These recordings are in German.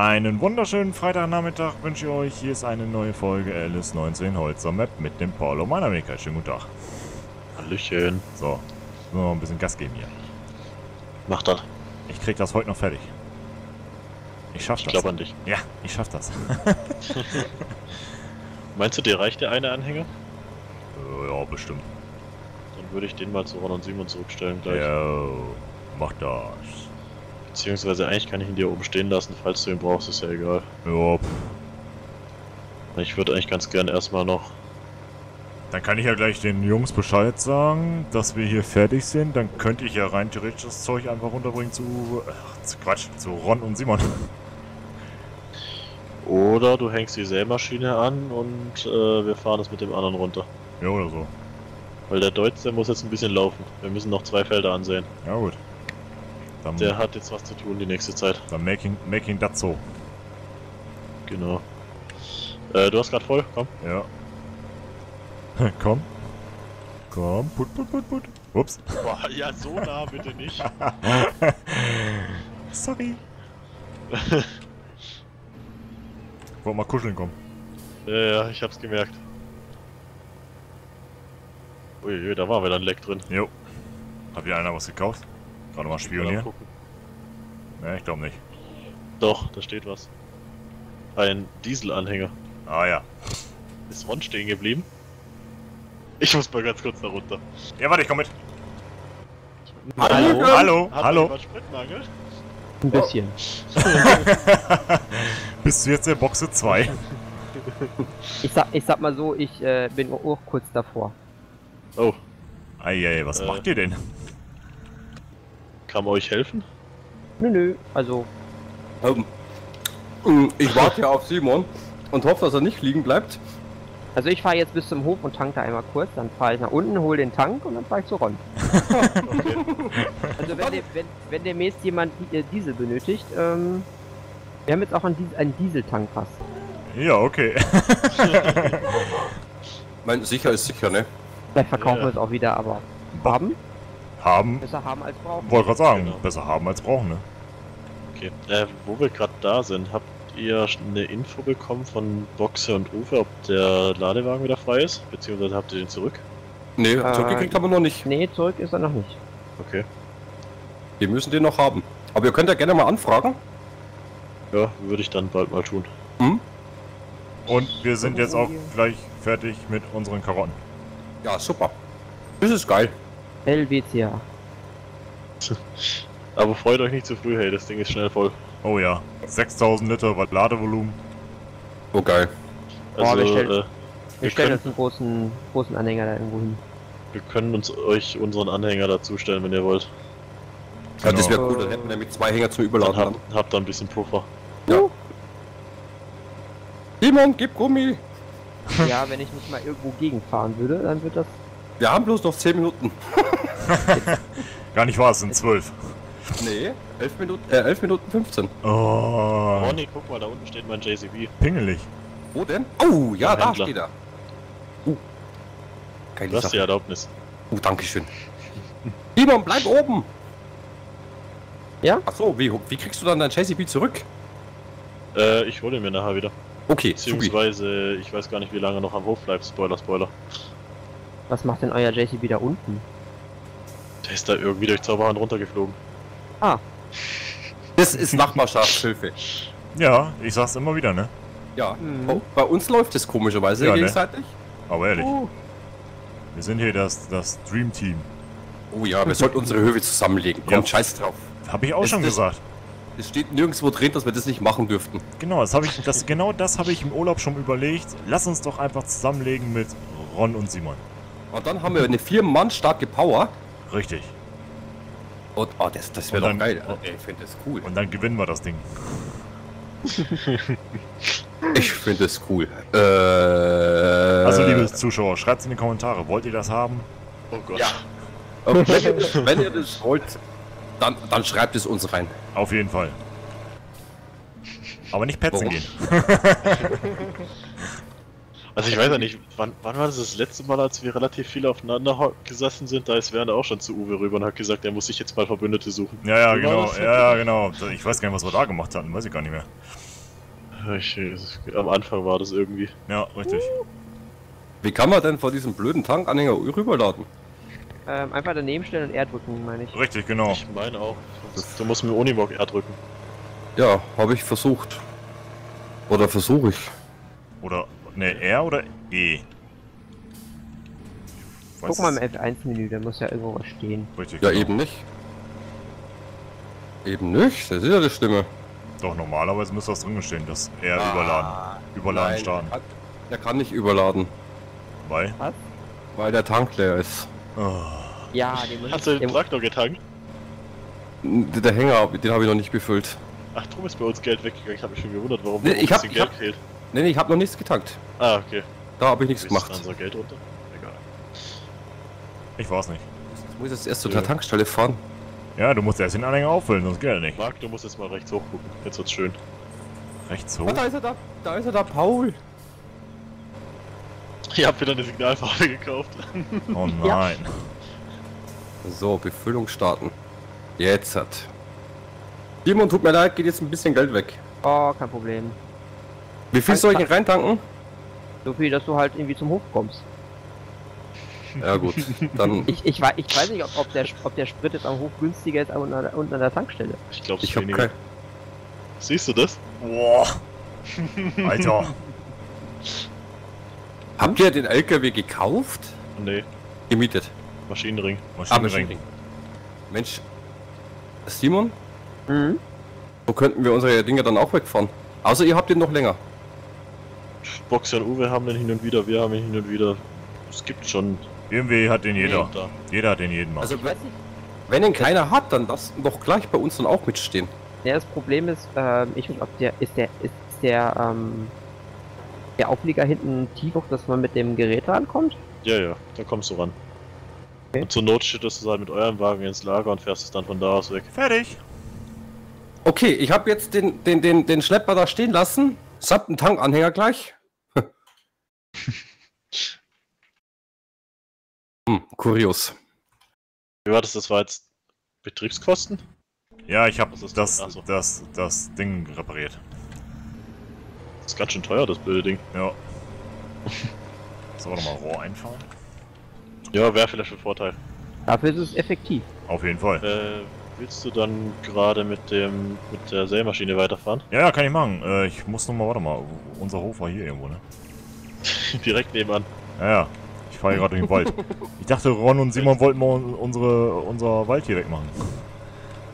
Einen wunderschönen Freitagnachmittag wünsche ich euch. Hier ist eine neue Folge LS19 Holzer Map mit dem Paulo Manamika. Schönen guten Tag. Hallöchen. So, nur noch ein bisschen Gas geben hier. Mach das. Ich krieg das heute noch fertig. Ich schaff Ich das. glaube an dich. ja, ich schaff das. Meinst du, dir reicht der eine Anhänger? Äh, ja, bestimmt. Dann würde ich den mal zu Ron und Simon zurückstellen gleich. Jo, mach das. Beziehungsweise eigentlich kann ich ihn dir oben stehen lassen, falls du ihn brauchst, ist ja egal. Ja. Ich würde eigentlich ganz gern erstmal noch. Dann kann ich ja gleich den Jungs Bescheid sagen, dass wir hier fertig sind. Dann könnte ich ja rein theoretisch das Zeug einfach runterbringen zu... Ach, zu Quatsch, zu Ron und Simon. Oder du hängst die Sämaschine an und äh, wir fahren es mit dem anderen runter. Ja, oder so. Weil der Deutsch, der muss jetzt ein bisschen laufen. Wir müssen noch zwei Felder ansehen. Ja, gut. Dann, Der hat jetzt was zu tun die nächste Zeit. dann making, making that so. Genau. Äh, du hast gerade voll, komm. Ja. Komm. Komm, put, put, put, put. Ups. Boah, ja, so nah bitte nicht. Sorry. Wollt mal kuscheln kommen. Ja, ja, ich hab's gemerkt. Uiui, da war wieder ein Leck drin. Jo. Hat wieder einer was gekauft? Gerade mal Mal spionieren? Ne, ich glaube nicht. Doch, da steht was. Ein Dieselanhänger. Ah ja. Ist Ron stehen geblieben? Ich muss mal ganz kurz da runter. Ja, warte, ich komm mit. Hallo? Hallo, hallo. Spritmangel? Ein bisschen. Bist du jetzt der Boxe 2? Ich sag, ich sag mal so, ich äh, bin auch kurz davor. Oh, Eieiei, was Äh. macht ihr denn? Kann man euch helfen? Nö, nö, also Ähm, mm, Ich warte ja auf Simon und hoffe, dass er nicht liegen bleibt. Also ich fahre jetzt bis zum Hof und tanke da einmal kurz, dann fahre ich nach unten, hole den Tank und dann fahre ich zu Ron. Also wenn, der, wenn, wenn demnächst jemand äh, Diesel benötigt, ähm, wir haben jetzt auch einen, Dies einen Dieseltankpass. Ja, okay. Mein, sicher ist sicher, ne? Vielleicht verkaufen Ja. wir es auch wieder, aber haben? Haben. Besser haben als brauchen. Wollte gerade sagen, Genau. besser haben als brauchen, ne? Okay. Äh, wo wir gerade da sind, habt ihr eine Info bekommen von Boxe und Uwe, ob der Ladewagen wieder frei ist? Beziehungsweise habt ihr den zurück? Nee, Äh, zurückgekriegt haben wir noch nicht. Nee, zurück ist er noch nicht. Okay. Wir müssen den noch haben. Aber ihr könnt ja gerne mal anfragen. Ja, würde ich dann bald mal tun. Und wir sind jetzt auch gleich fertig mit unseren Karotten. Ja, super. Das ist geil. LWCA. Aber freut euch nicht zu früh, hey, das Ding ist schnell voll. Oh ja, 6000 Liter Watt Ladevolumen. Oh, geil. Also, wir stellen- äh, Wir wir, stellen können, jetzt einen großen, großen Anhänger da irgendwo hin. wir können uns euch unseren Anhänger dazustellen, wenn ihr wollt. Ja, das Genau. wäre cool, dann hätten wir nämlich zwei Hänger zum Überladen. habt, Dann. habt ihr ein bisschen Puffer. Simon, gib Gummi. Ja, wenn ich nicht mal irgendwo gegenfahren würde, dann wird das. Wir haben bloß noch 10 Minuten. Gar nicht wahr, es sind 12. Nee, 11 Minuten, äh, 11 Minuten 15. Oh, Ronny, guck mal, da unten steht mein JCB. pingelig. Wo denn? Oh, ja, da Händler. steht er. Uh. Geile Du hast die. Erlaubnis. Oh, Dankeschön. Simon, bleib oben. Ja? Achso, wie, wie kriegst du dann dein JCB zurück? Äh, ich hole ihn mir nachher wieder. Okay, super. Beziehungsweise, ich weiß gar nicht, wie lange noch am Hof bleibt. Spoiler, Spoiler. Was macht denn euer JCB da unten? Der ist da irgendwie durch Zauberhand runtergeflogen. Das ist Nachbarschaftshilfe. Ja, ich sag's immer wieder, ne? Ja. Mhm. Oh, bei uns läuft es komischerweise Ja, ne? gegenseitig. Aber ehrlich, Uh, wir sind hier das, das Dream Team. Oh ja, wir sollten unsere Höfe zusammenlegen. Kommt, Ja. scheiß drauf. Hab ich auch Ist schon das- gesagt. Es steht nirgendwo drin, dass wir das nicht machen dürften. Genau, das habe ich, das, genau das habe ich im Urlaub schon überlegt. Lass uns doch einfach zusammenlegen mit Ron und Simon. Und dann haben wir eine vier Mann starke Power. Richtig. Und oh, das, das wäre Und doch dann- geil. Ey, Ich finde das cool. Und dann gewinnen wir das Ding. Ich finde das cool. Äh, Also, liebe Zuschauer, schreibt in die Kommentare, wollt ihr das haben? Oh Gott. Ja. wenn, ihr, wenn ihr das wollt, dann, dann schreibt es uns rein. Auf jeden Fall. Aber nicht petzen Warum? gehen. Also ich weiß ja nicht, wann, wann war das das letzte Mal, als wir relativ viel aufeinander gesessen sind? Da ist Werner auch schon zu Uwe rüber und hat gesagt, er muss sich jetzt mal Verbündete suchen. Ja, ja, Wie genau. Ja, ja, genau. Ich weiß gar nicht, was wir da gemacht hatten. Weiß ich gar nicht mehr. Ich, am Anfang war das irgendwie. Ja, richtig. Wie kann man denn vor diesem blöden Tankanhänger rüberladen? Ähm, einfach daneben stellen und R drücken, meine ich. Richtig, genau. Ich meine auch. Du musst mit Unimog R drücken. Ja, habe ich versucht. Oder versuche ich. Oder, ne, R oder E? Guck mal im es- F1-Menü, da muss ja irgendwo was stehen. Richtig, Ja, genau. eben nicht. Eben nicht? Das ist ja die Stimme. Doch, normalerweise müsste das drin stehen, das R überladen. Überladen Nein, starten. Der kann, nicht überladen, Weil? weil der Tank leer ist. Oh, Ja, den muss Hast du den Den, Traktor getankt? Der Hänger, den habe ich noch nicht befüllt. Ach, drum ist bei uns Geld weggegangen. Ich habe mich schon gewundert, warum Nee, ich hab- bisschen ich Geld hab- fehlt. Nee, nee, ich habe noch nichts getankt. Ah, okay. Da habe ich nichts Ist gemacht. so Geld runter? Egal. ich weiß nicht. Ich muss jetzt erst zu Ja. der Tankstelle fahren. Ja, du musst erst den Anhänger auffüllen, sonst geht er nicht. Marc, du musst jetzt mal rechts hoch gucken. Jetzt wird's schön. Rechts Oh, hoch. da ist er da. Da ist er da, Paul. Ich hab wieder eine Signalfarbe gekauft. Oh nein. So, Befüllung starten. Jetzt hat. Simon, tut mir leid, geht jetzt ein bisschen Geld weg. oh, kein Problem. Wie viel soll ich denn reintanken? So viel, dass du halt irgendwie zum Hof kommst. Ja gut, dann Ich, ich, wei- ich weiß nicht, ob, ob, der, ob der Sprit jetzt am Hof günstiger ist als unten an der- unten an der Tankstelle. Ich glaube, ich habe weniger. kein... Siehst du das? Boah. Alter. Habt ihr den LKW gekauft? Nee, Gemietet. Maschinenring. Maschinenring. Mensch, Simon, Mhm. wo könnten wir unsere Dinge dann auch wegfahren? Außer ihr habt den noch länger. Boxer und Uwe haben den hin und wieder, wir haben ihn hin und wieder. Es gibt schon. Irgendwie hat den jeder. Da. Jeder hat den jeden mal. Also nicht. wenn den keiner hat, dann lass ihn doch gleich bei uns dann auch mitstehen. Ja, das Problem ist, ähm, ich weiß ob der, ist der, ist der, ähm, der Auflieger hinten tief hoch, dass man mit dem Gerät rankommt? Ja, ja, da kommst du ran. Okay. Und zur Not schüttest du es halt mit eurem Wagen ins Lager und fährst es dann von da aus weg. Fertig. Okay, ich habe jetzt den, den, den, den Schlepper da stehen lassen. Samt einen Tankanhänger gleich. hm, kurios. Wie war das? Das war jetzt Betriebskosten? Ja, ich habe das, das? So. das, das Ding repariert. Das ist ganz schön teuer, das blöde Ding. Ja. So, nochmal Rohr einfahren. Ja, wäre vielleicht ein Vorteil. Dafür ist es effektiv. Auf jeden Fall. Äh, willst du dann gerade mit dem mit der Sämaschine weiterfahren? Ja, ja, kann ich machen. Äh, ich muss nochmal, warte mal. Unser Hof war hier irgendwo, ne? Direkt nebenan. Ja, ja. Ich fahre gerade durch den Wald. Ich dachte, Ron und Simon wollten mal un- unsere, unser Wald hier wegmachen.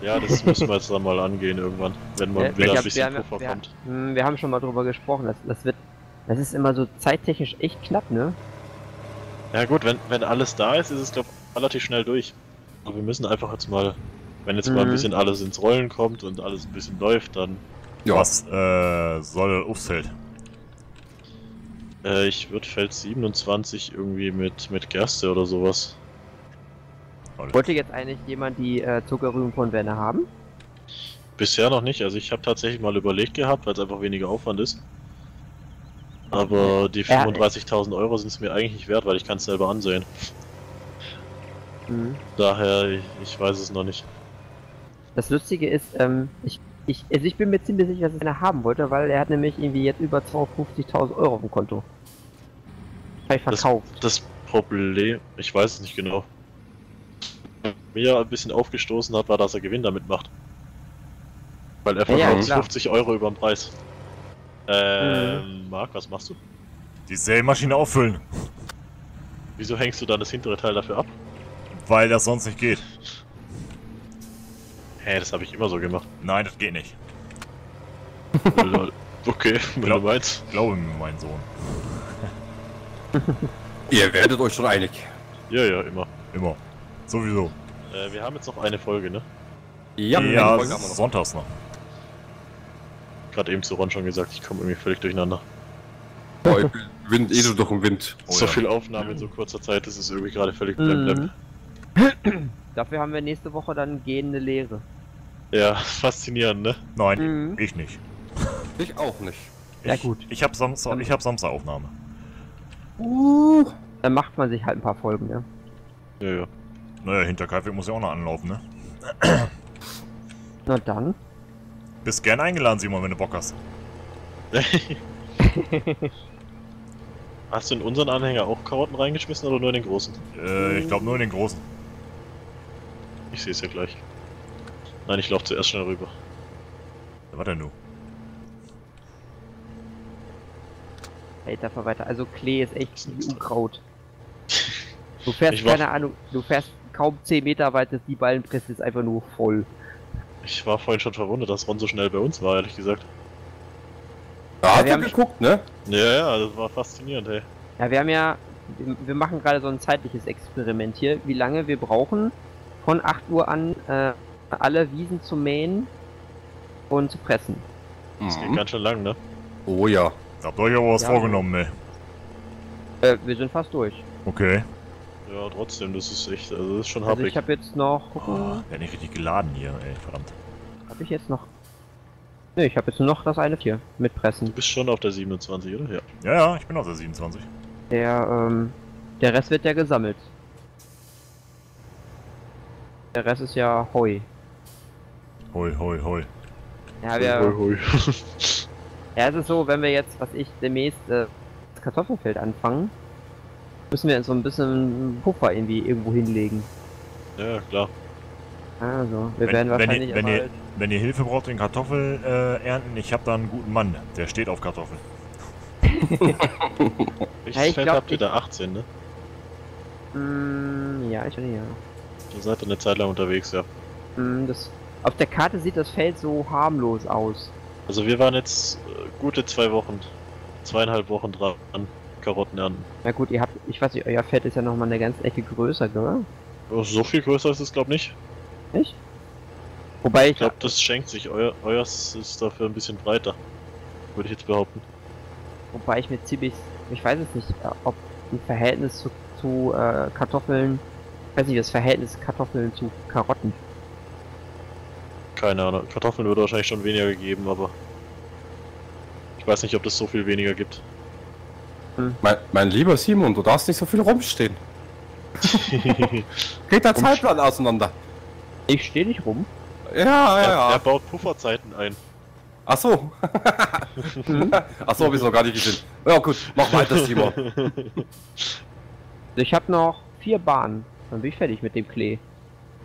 Ja, das müssen wir jetzt dann mal angehen irgendwann, wenn man Ja, wieder ich ein bisschen Puffer wir- kommt. Hm, Wir haben schon mal drüber gesprochen, das, das wird, das ist immer so zeittechnisch echt knapp, ne? Ja gut, wenn, wenn alles da ist, ist es glaube relativ schnell durch. Aber wir müssen einfach jetzt mal, wenn jetzt mal ein Mhm. bisschen alles ins Rollen kommt und alles ein bisschen läuft, dann Ja. Was äh, soll aufs Feld? äh, ich würde Feld 27 irgendwie mit, mit Gerste oder sowas. Wollte jetzt eigentlich jemand die äh, Zuckerrüben von Werner haben? Bisher noch nicht, also ich habe tatsächlich mal überlegt gehabt, weil es einfach weniger Aufwand ist. Aber die Ja. 35.000 Euro sind es mir eigentlich nicht wert, weil ich kann es selber ansehen. Hm. Daher, ich, ich weiß es noch nicht. Das Lustige ist, ähm, ich, ich, also ich bin mir ziemlich sicher, dass es einer haben wollte, weil er hat nämlich irgendwie jetzt über 250.000 Euro auf dem Konto. Habe ich Das- verkauft. Das Problem, ich weiß es nicht genau. Mir ein bisschen aufgestoßen hat, war, dass er Gewinn damit macht. Weil er Ja, ja, verkauft klar. 50 Euro über den Preis. Ähm, Marc, was machst du? Die Sämaschine auffüllen. Wieso hängst du dann das hintere Teil dafür ab? Weil das sonst nicht geht. Hä, das habe ich immer so gemacht. Nein, das geht nicht. Okay, wenn Glaub- du meinst. Glaube mir, mein Sohn. Ihr werdet euch schon einig. Ja, ja, immer. Immer. Sowieso. Äh, wir haben jetzt noch eine Folge, ne? Ja, ja Folge haben wir noch. sonntags noch. Gerade eben zu Ron schon gesagt, ich komme irgendwie völlig durcheinander. Boah, ich bin Wind, eh so durch den Wind. Oh so ja. viel Aufnahme in so kurzer Zeit, das ist irgendwie gerade völlig blem Mhm. Dafür haben wir nächste Woche dann gehende Lehre. Ja, faszinierend, ne? Nein, Mhm. ich nicht. Ich auch nicht. Ja, ich, gut. Ich habe Samstag, ich hab Samstagaufnahme. Uh, Dann macht man sich halt ein paar Folgen, ne? Ja, ja. Naja, Hinterkaifeck muss ja auch noch anlaufen, ne? Na dann. Bist gern eingeladen, Simon, wenn du Bock hast. Hast du in unseren Anhänger auch Karotten reingeschmissen oder nur in den großen? Äh, ich glaube nur in den großen. Ich sehe es ja gleich. Nein, ich laufe zuerst schnell rüber. Was denn du? Alter Verwalter, also Klee ist echt wie Unkraut. Du fährst, Ich war- keine Ahnung, du fährst kaum 10 Meter weit, dass die Ballenpresse ist einfach nur voll. Ich war vorhin schon verwundert, dass Ron so schnell bei uns war, ehrlich gesagt. Da Ja, wir haben- geguckt, ne? Ja, ja, das war faszinierend, hey. Ja, wir haben ja, wir- wir machen gerade so ein zeitliches Experiment hier, wie lange wir brauchen, von 8 Uhr an äh, alle Wiesen zu mähen und zu pressen. Das geht Mhm. ganz schön lang, ne? Oh ja. Da habt ihr euch aber was Ja. vorgenommen, ey. Äh, wir sind fast durch. Okay. Ja, trotzdem, das ist echt, also das ist schon Also happig. ich habe jetzt noch, Oh, gucken, der nicht richtig geladen hier, ey. Verdammt. habe ich jetzt noch? Ne, ich habe jetzt nur noch das eine Tier mit Du Pressen. bist schon auf der 27, oder? Ja. Ja, ja, ich bin auf der 27. Der, ähm, der Rest wird ja gesammelt. Der Rest ist ja Heu. Hoi, hoi, hoi. Ja, wir, Hui, hui. Ja, es ist so, wenn wir jetzt, was ich, demnächst äh, das Kartoffelfeld anfangen, müssen wir so ein bisschen Puffer irgendwie irgendwo hinlegen. ja, klar. Also, wir Wenn- werden wenn ihr- wahrscheinlich wenn ihr- Wenn ihr Hilfe braucht in Kartoffel äh, ernten, ich habe da einen guten Mann. Der steht auf Kartoffeln. Welches Ja, ich Feld glaub, habt ihr ich- da? 18, ne? Mm, ja, ich nicht, ja. Ihr seid eine Zeit lang unterwegs, ja. Mm, das, auf der Karte sieht das Feld so harmlos aus. Also wir waren jetzt äh, gute zwei Wochen, zweieinhalb Wochen dran, Karotten ernten. Na gut, ihr habt, ich weiß nicht, euer Feld ist ja nochmal eine ganze Ecke größer, gell? Oh, So viel größer ist es, glaub nicht. Nicht? Wobei ich Ich glaube, das schenkt sich. Euer, euers ist dafür ein bisschen breiter. Würde ich jetzt behaupten. Wobei ich mir ziemlich, ich weiß es nicht, äh, ob im Verhältnis zu, zu äh, Kartoffeln, ich weiß nicht, das Verhältnis Kartoffeln zu Karotten. Keine Ahnung. Kartoffeln würde wahrscheinlich schon weniger gegeben, aber ich weiß nicht, ob das so viel weniger gibt. Mein, mein lieber Simon, du darfst nicht so viel rumstehen. Geht der Zeitplan auseinander? Ich stehe nicht rum. Ja, Er, ja, er ja. baut Pufferzeiten ein. Ach so. Ach so, hab ich noch gar nicht gesehen. Ja gut, mach weiter, Simon. Ich habe noch vier Bahnen. Dann bin ich fertig mit dem Klee.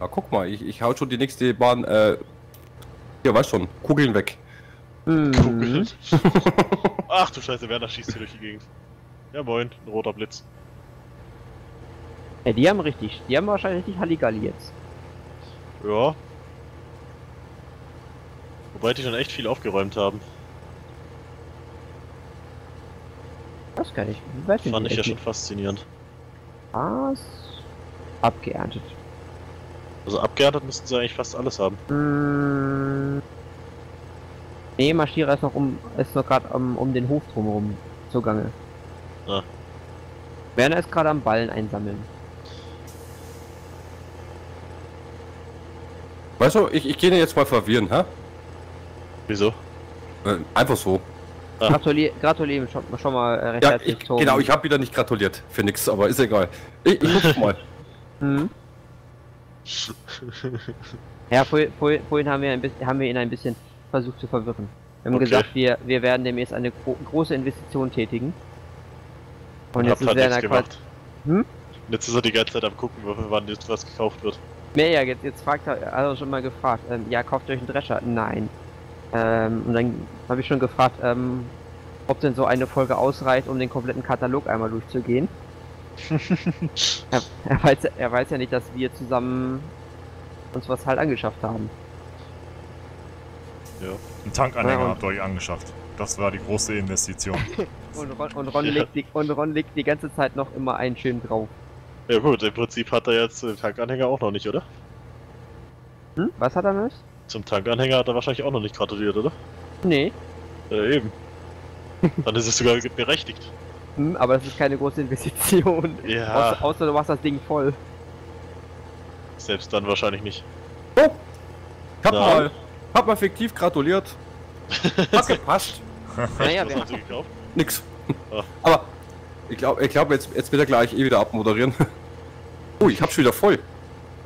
Ja, guck mal, ich, ich hau schon die nächste Bahn, äh, hier, weißt schon, Kugeln weg. Mhm. Kugeln. Ach du Scheiße, Werner schießt hier durch die Gegend. Ja moin, ein roter Blitz. Ja, die haben richtig, die haben wahrscheinlich richtig Halligalli jetzt. Ja. Wobei die schon echt viel aufgeräumt haben. Das kann ich. Weiß Fand ich ja schon faszinierend. Was? Abgeerntet. Also abgeerntet müssten sie eigentlich fast alles haben. Mm. Nee, Maschierer ist noch um, ist noch gerade um, um den Hof drumherum zugange. Ah. Werner ist gerade am Ballen einsammeln. Weißt du, ich, ich gehe jetzt mal verwirren, hä? Wieso? Äh, einfach so. Ah. Gratulier, gratuliere schon, schon mal äh, recht Ja, herzlich, ich, genau, ich habe wieder nicht gratuliert für nix, aber ist egal. Ich, ich guck mal. Mhm. Ja, vorhin, vorhin, vorhin haben, wir ein bisschen, haben wir ihn ein bisschen versucht zu verwirren. Wir haben Okay. gesagt, wir, wir werden demnächst eine gro große Investition tätigen. Und, Und jetzt ist halt nichts quasi. gemacht. Hm? Jetzt ist er die ganze Zeit am gucken, wann jetzt was gekauft wird. Nee, ja, jetzt, jetzt fragt er, also schon mal gefragt, ähm, ja, kauft ihr euch einen Drescher? Nein. Ähm, und dann habe ich schon gefragt, ähm, ob denn so eine Folge ausreicht, um den kompletten Katalog einmal durchzugehen. er, er, weiß, er weiß ja nicht, dass wir zusammen uns was halt angeschafft haben. Einen Tankanhänger Ja, habt ihr euch angeschafft. Das war die große Investition. Und Ron, und, Ron Ja. legt die, und Ron legt die ganze Zeit noch immer einen schön drauf. Ja gut, im Prinzip hat er jetzt den Tankanhänger auch noch nicht, oder? Hm? Was hat er nicht? Zum Tankanhänger hat er wahrscheinlich auch noch nicht gratuliert, oder? Nee. Ja, eben. Dann ist es sogar berechtigt. Hm, aber das ist keine große Investition. Ja, Außer, außer du machst das Ding voll. selbst dann wahrscheinlich nicht. Ich hab Na? mal, hab mal fiktiv gratuliert. Hat gepasst. Naja, Was wir, haben sie gekauft? Nix. Ah. Aber ich glaube, ich glaub, jetzt, jetzt wird er gleich eh wieder abmoderieren. Oh, ich hab's wieder voll.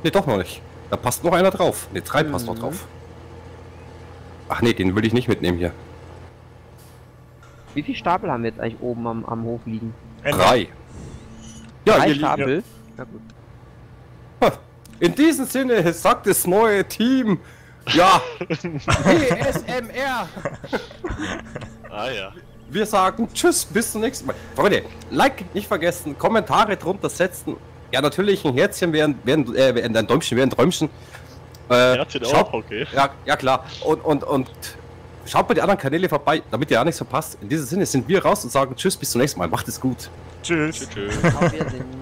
Ne, doch noch nicht. Da passt noch einer drauf. Ne, drei passt noch Mhm. drauf. Ach nee, den will ich nicht mitnehmen hier. Wie viele Stapel haben wir jetzt eigentlich oben am, am Hof liegen? Drei. Ja, Drei. Stapel? Na gut. In diesem Sinne sagt das neue Team. Ja, PSMR. Ah ja. Wir sagen Tschüss, bis zum nächsten Mal. Freunde, Like nicht vergessen, Kommentare drunter setzen. Ja, natürlich ein Herzchen wären, wären äh, wären ein Däumchen wären ein Träumchen. Äh, Herzchen schaut- auch, okay. Ja, ja klar. Und, und, und schaut bei den anderen Kanäle vorbei, damit ihr auch nichts verpasst. In diesem Sinne sind wir raus und sagen Tschüss, bis zum nächsten Mal. Macht es gut. Tschüss. Tschüss. tschüss.